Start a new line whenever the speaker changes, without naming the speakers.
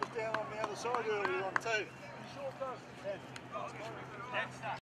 he down on the other side earlier on too.